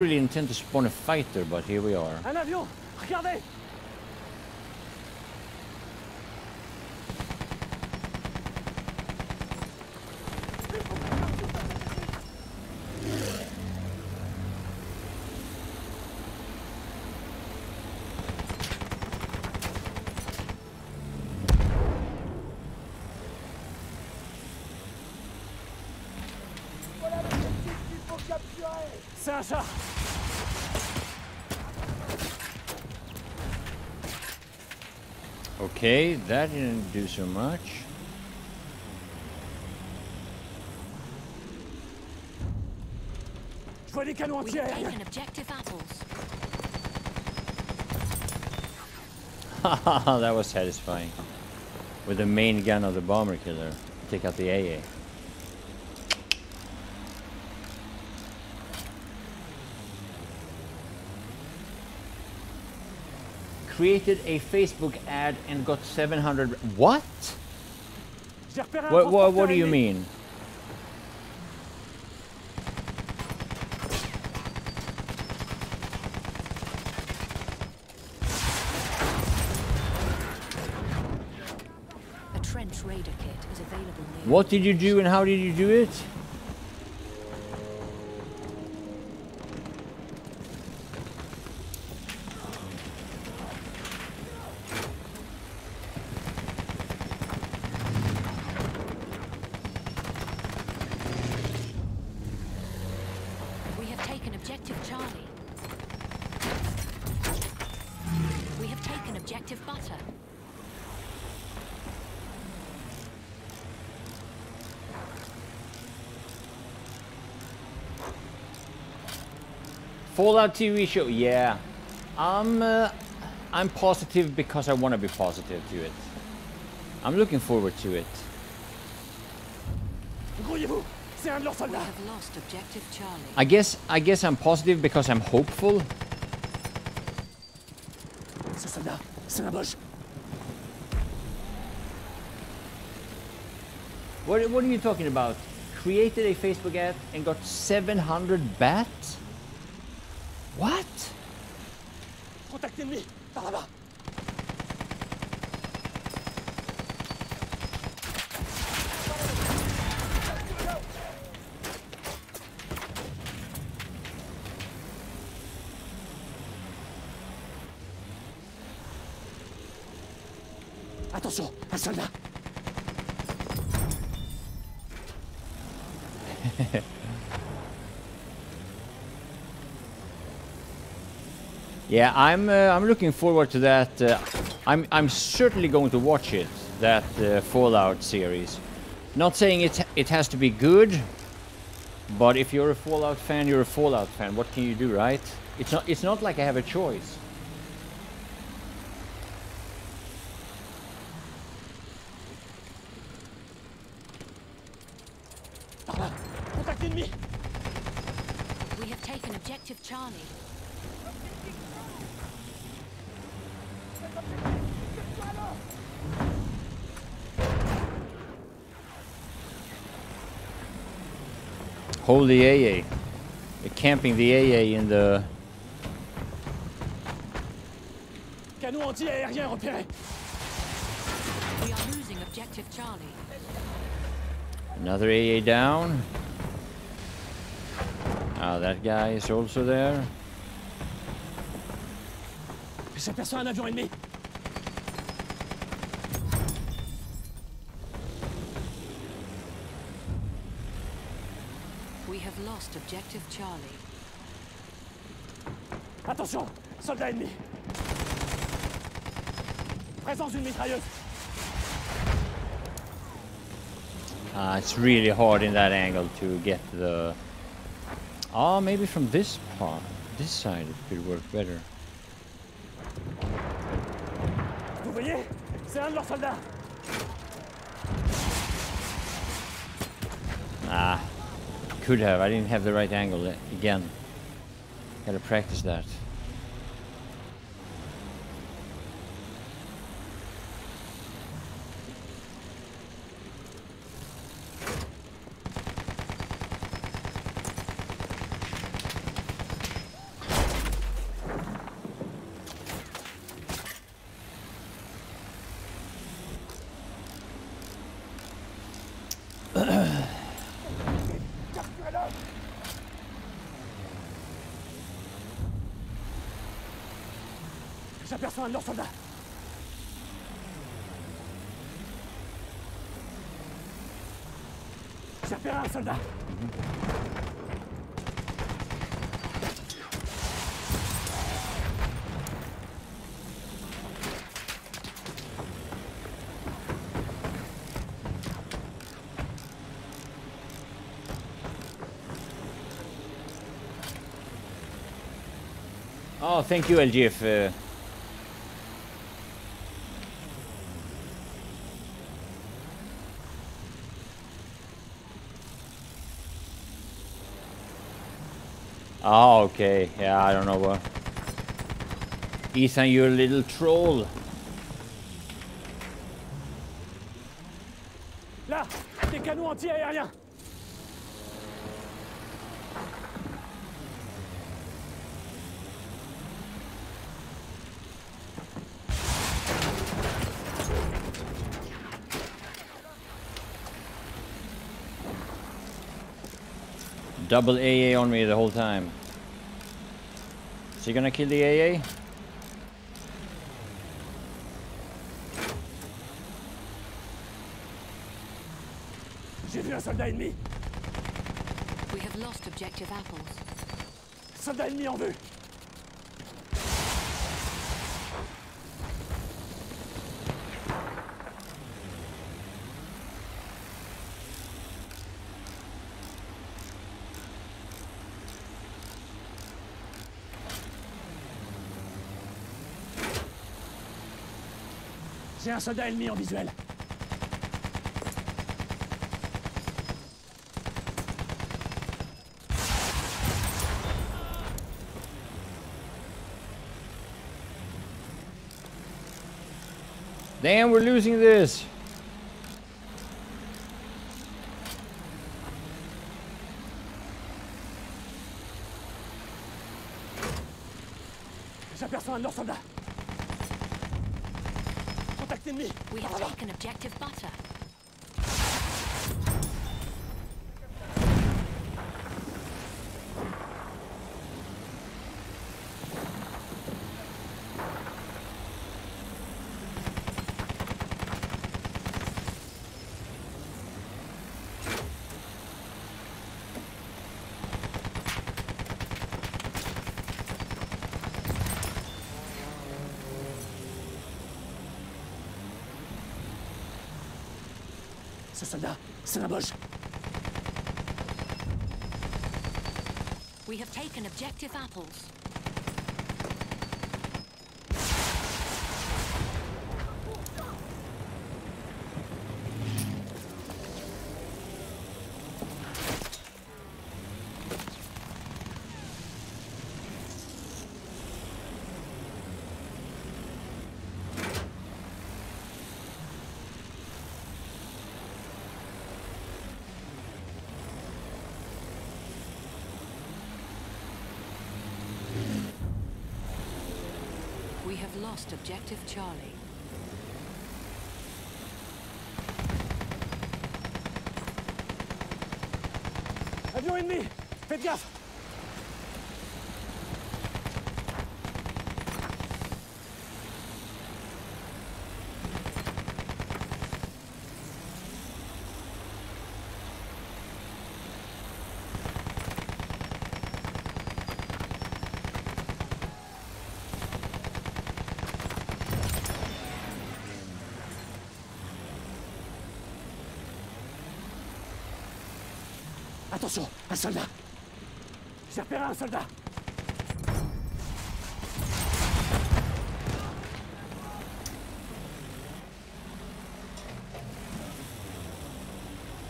really intend to spawn a fighter, but here we are. Un avion. Regardez. Voilà l'objectif qu'il faut capturer C'est un chat Okay, that didn't do so much. Je vois des canons We've anti-aériens objective apples. Haha, that was satisfying. With the main gun of the bomber killer, take out the AA. Created a Facebook ad and got 700. What? J'ai repéré un What, what, what do you mean? A trench raider kit is available near. What did you do and how did you do it? We have taken objective Charlie. We have taken objective Butter. Fallout TV show, yeah. I'm, uh, I'm positive because I want to be positive to it. I'm looking forward to it. Grouillez-vous C'est un de leurs We soldats have lost objective Charlie. I guess, I guess I'm positive because I'm hopeful. Ce c'est un Boche What, what are you talking about? Created a Facebook ad and got 700 bat? What? Contact ennemi Par là-bas Attention, un soldat Yeah, I'm, uh, I'm looking forward to that. Uh, I'm, I'm certainly going to watch it, that uh, Fallout series. Not saying it, it has to be good, but if you're a Fallout fan, you're a Fallout fan. What can you do, right? It's not, it's not like I have a choice. Par là Contact ennemi We have taken objective Charlie. Hold the AA. They're camping the AA in the... Canon anti-aérien repéré We are losing objective Charlie. Another AA down. Ah, that guy is also there. J'aperçois un avion ennemi We have lost objective Charlie. Attention Soldat ennemi Présence d'une mitrailleuse Uh, it's really hard in that angle to get the... Oh, maybe from this part, this side it could work better. Vous voyez C'est un de leurs soldats Ah, could have. I didn't have the right angle uh, again. Gotta practice that. Un de leurs soldats. J'ai repéré un soldat. Oh, thank you, LGF. Uh, Oh, okay. Yeah, I don't know what. Ethan, you're a little troll. Là, des canons anti-aériens. Double AA on me the whole time. Is he gonna kill the AA? J'ai vu un soldat ennemi. We have lost objective apples. Soldat ennemi en vue. J'ai un soldat ennemi en visuel. Damn, we're losing this. J'aperçois un de leurs soldats. Ennemi. We have taken objective butter. Ce soldat, c'est Boche. We have taken objective apples. We have lost objective Charlie. Avion ennemi Faites gaffe soldat J'ai repéré un soldat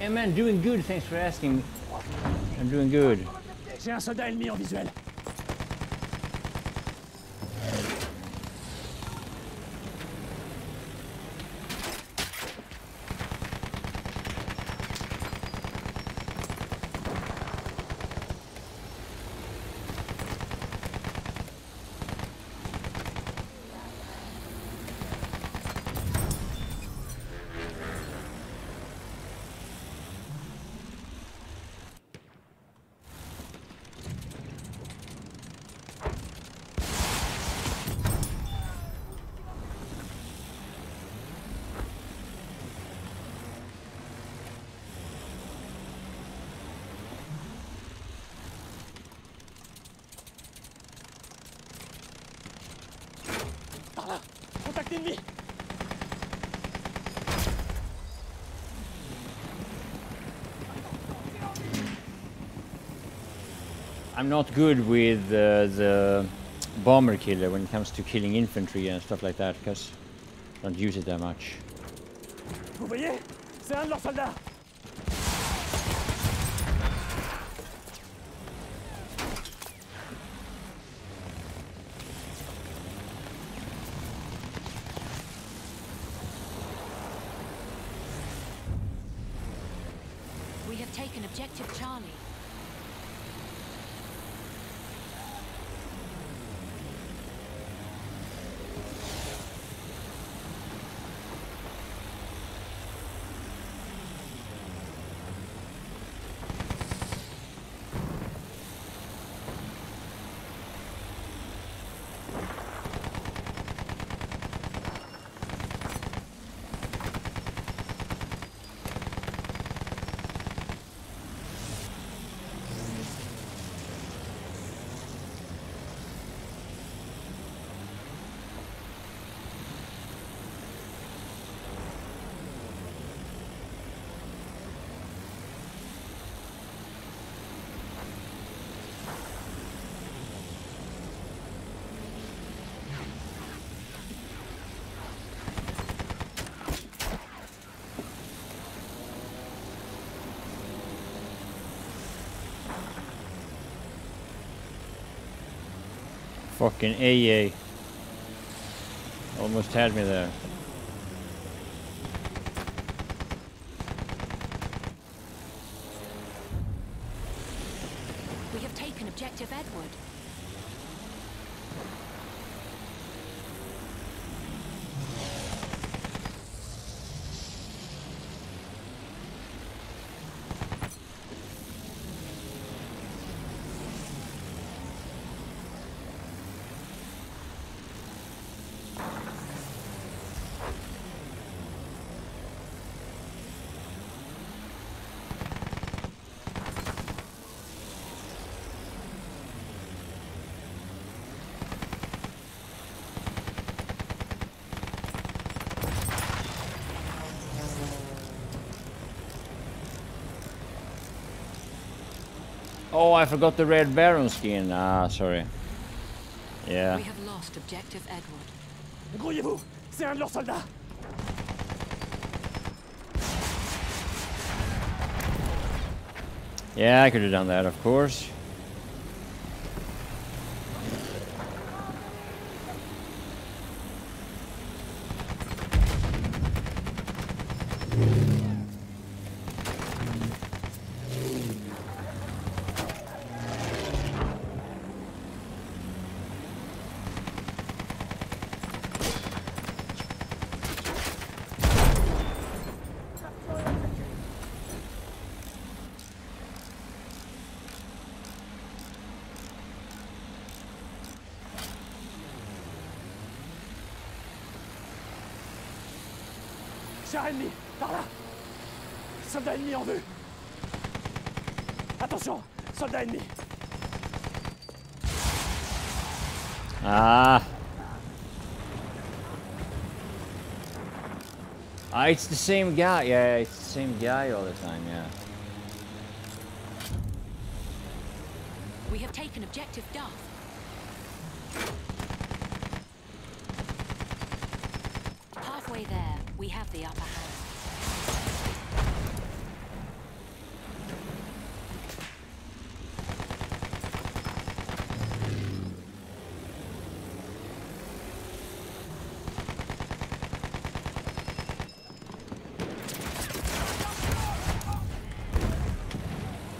Hey man, doing good. Thanks for asking. I'm doing good. J'ai un soldat ennemi en visuel. I'm not good with uh, the bomber killer when it comes to killing infantry and stuff like that, because I don't use it that much. Vous voyez C'est un de leurs soldats We have taken objective Charlie. Fucking AA. Almost had me there. We have taken objective Edward. Oh, I forgot the Red Baron skin. Ah, sorry. Yeah. We have lost objective Edward. Grouillez-vous C'est un de leurs soldats Yeah, I could have done that, of course. Char ennemi Par là Soldat ennemi en vue Attention Soldat ennemi Ah. Ah, it's the same guy. Yeah, it's the same guy all the time. Yeah. We have taken objective Duff. Halfway there, we have the upper hand.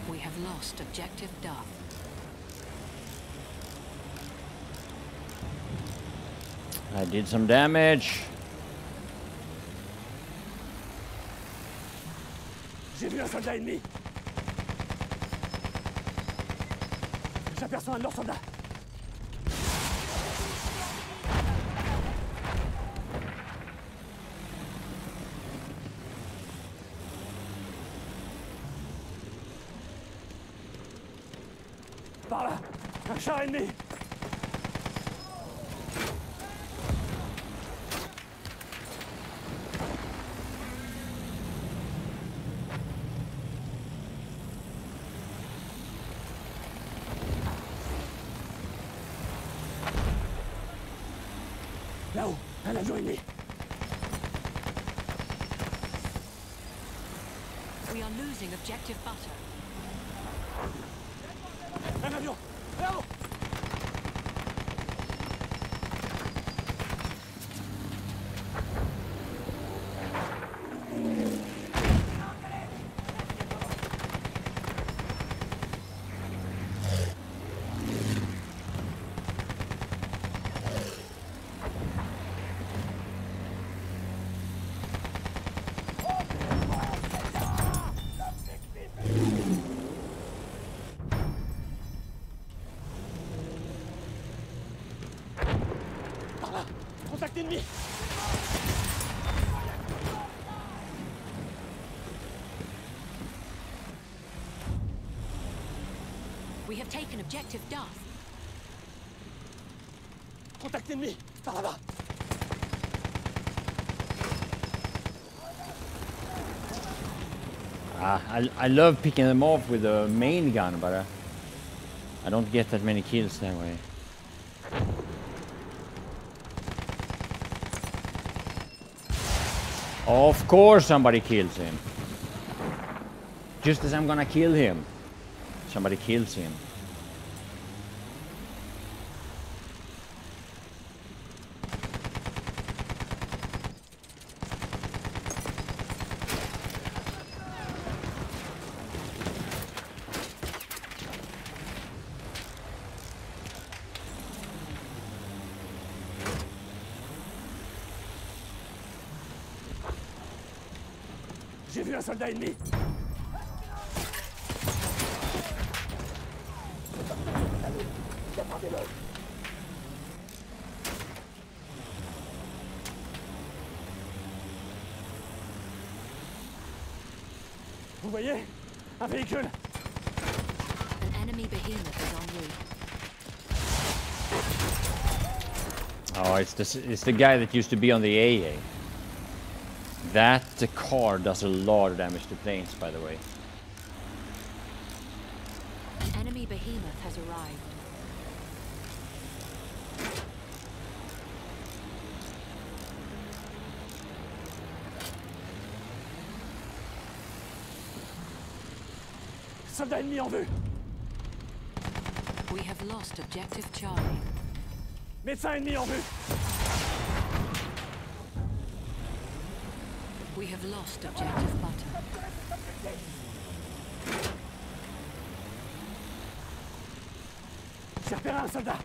We have lost objective Duff. I did some damage. J'aperçois un de leurs soldats Par là Un char ennemi objective butter. Un avion Là-haut Par là Contact ennemi We have taken objective Duff. Contact ennemi Par là-bas Ah, I, I love picking them off with a main gun, but uh, I don't get that many kills that way. Of course somebody kills him. Just as I'm gonna kill him, somebody kills him. Voyez Un véhicule An enemy behemoth is en route. Oh, it's the, it's the guy that used to be on the AA. That car does a lot of damage to planes, by the way. An enemy behemoth has arrived. Soldat ennemi en vue We have lost objective Charlie. Médecin ennemi en vue We have lost objective butter. J'ai repéré un soldat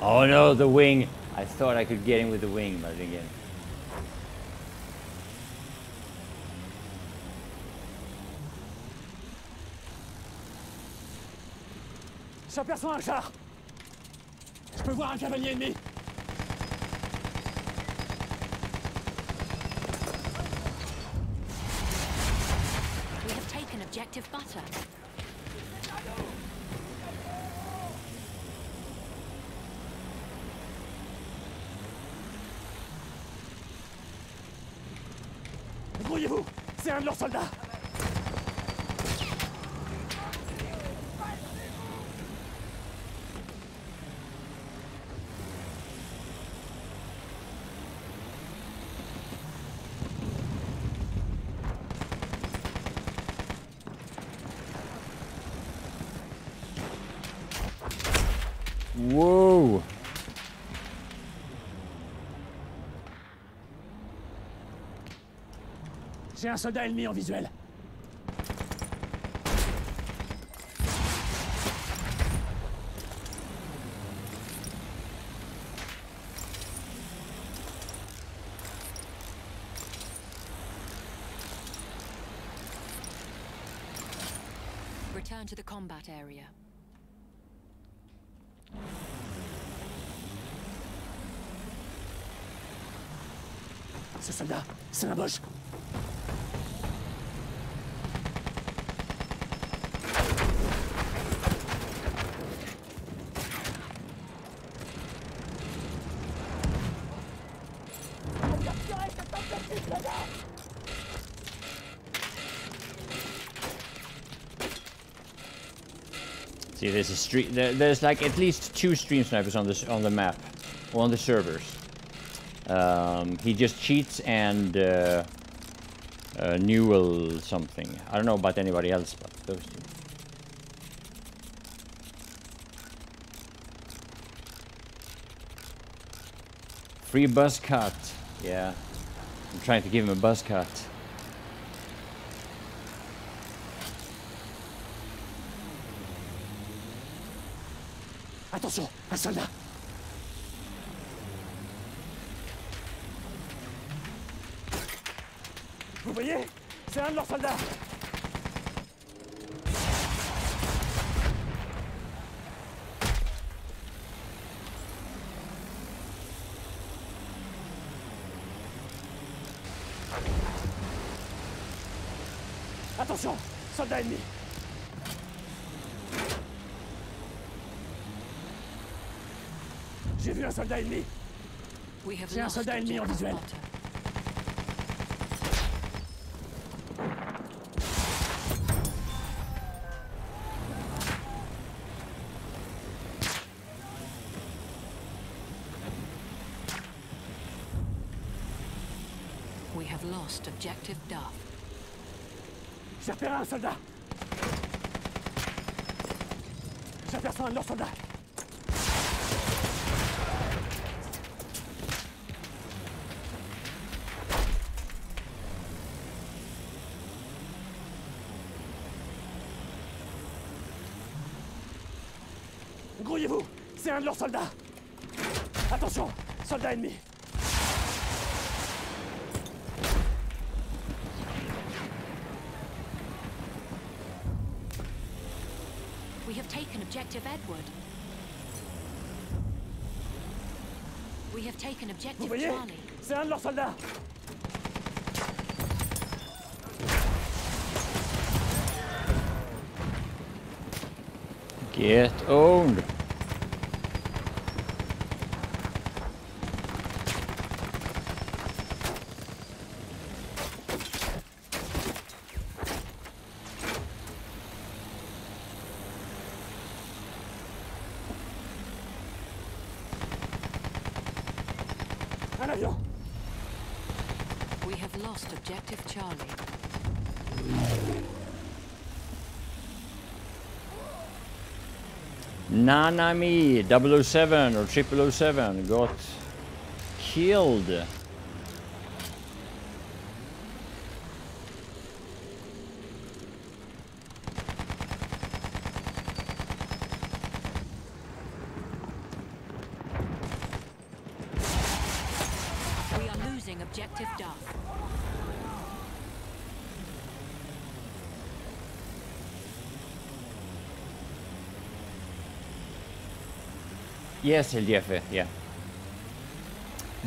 Oh no, the wing! I thought I could get him with the wing, but again. J'aperçois un char. Je peux voir un cavalier ennemi. We have taken objective butter. Grouillez-vous C'est un de leurs soldats J'ai un soldat ennemi en visuel. Return to the combat area. Ce soldat, c'est un Bosch. A. There, there's like at least two stream snipers on this on the map, on the servers. Um, he just cheats and uh, uh, Newell something. I don't know about anybody else, but those two. Free buzz cut. Yeah. I'm trying to give him a buzz cut. Attention, un soldat. Vous voyez C'est un de leurs soldats. Attention Soldat ennemi J'ai vu un soldat ennemi J'ai un soldat ennemi en visuel. We have lost objective Duff. J'ai repéré un soldat J'aperçois un de leurs soldats Grouillez-vous C'est un de leurs soldats Attention Soldat ennemi We have taken objective Edward. We have taken Vous objective voyez Charlie. C'est un de leurs soldats Get owned. Un We have lost objective Charlie. Nanami 007 or 007 got killed. We are losing objective Duff. Yes, El Jefe, yeah.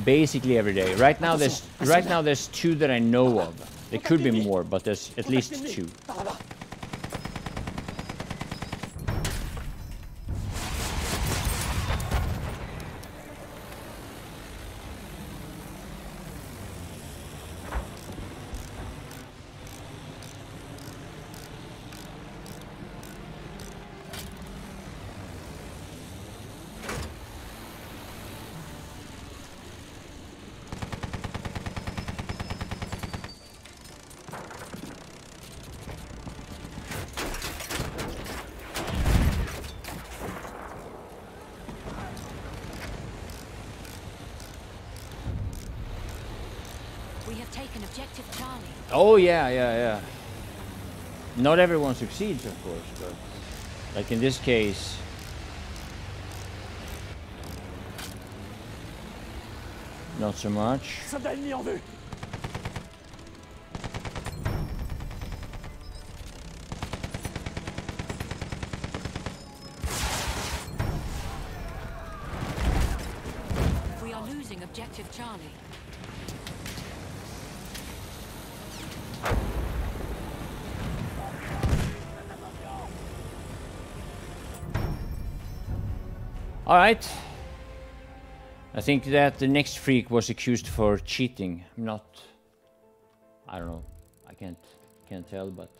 Basically every day. Right now there's right now there's two that I know of. There could be more, but there's at least two. Par là-bas We have taken objective Charlie. Oh yeah, yeah, yeah. Not everyone succeeds, of course, but like in this case, not so much. All right. I think that the next freak was accused for cheating. I'm not. I don't know. I can't can't tell, but